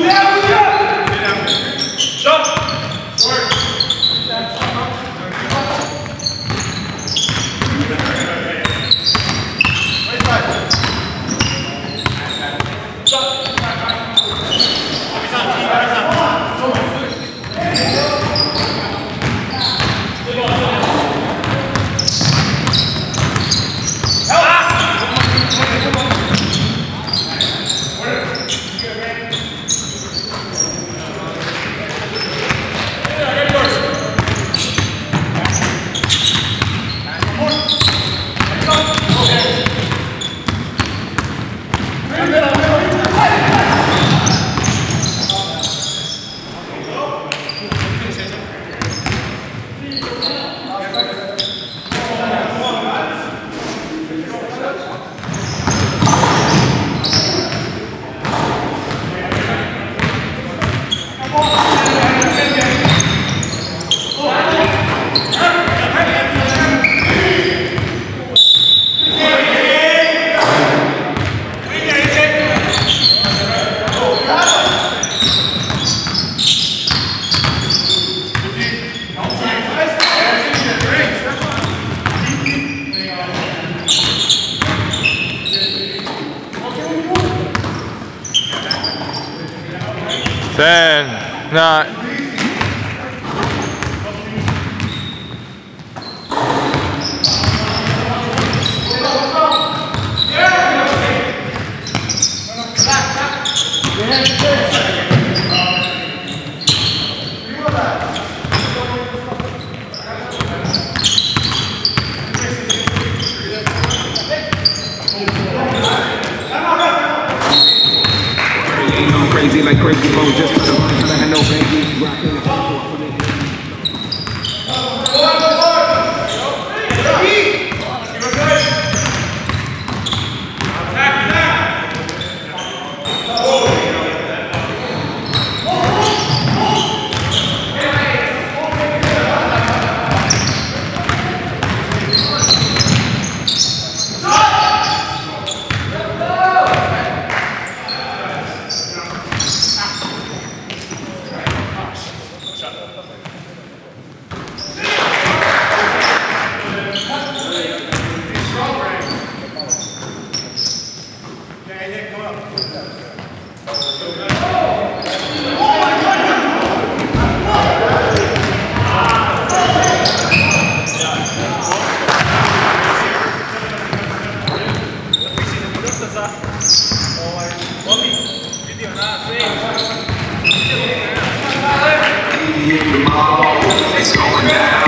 Yeah. Ten, nine. Ain't crazy like crazy bone, just for the but I had no baby. ovaj, Tomi, vidio nas, ej, Let's go now.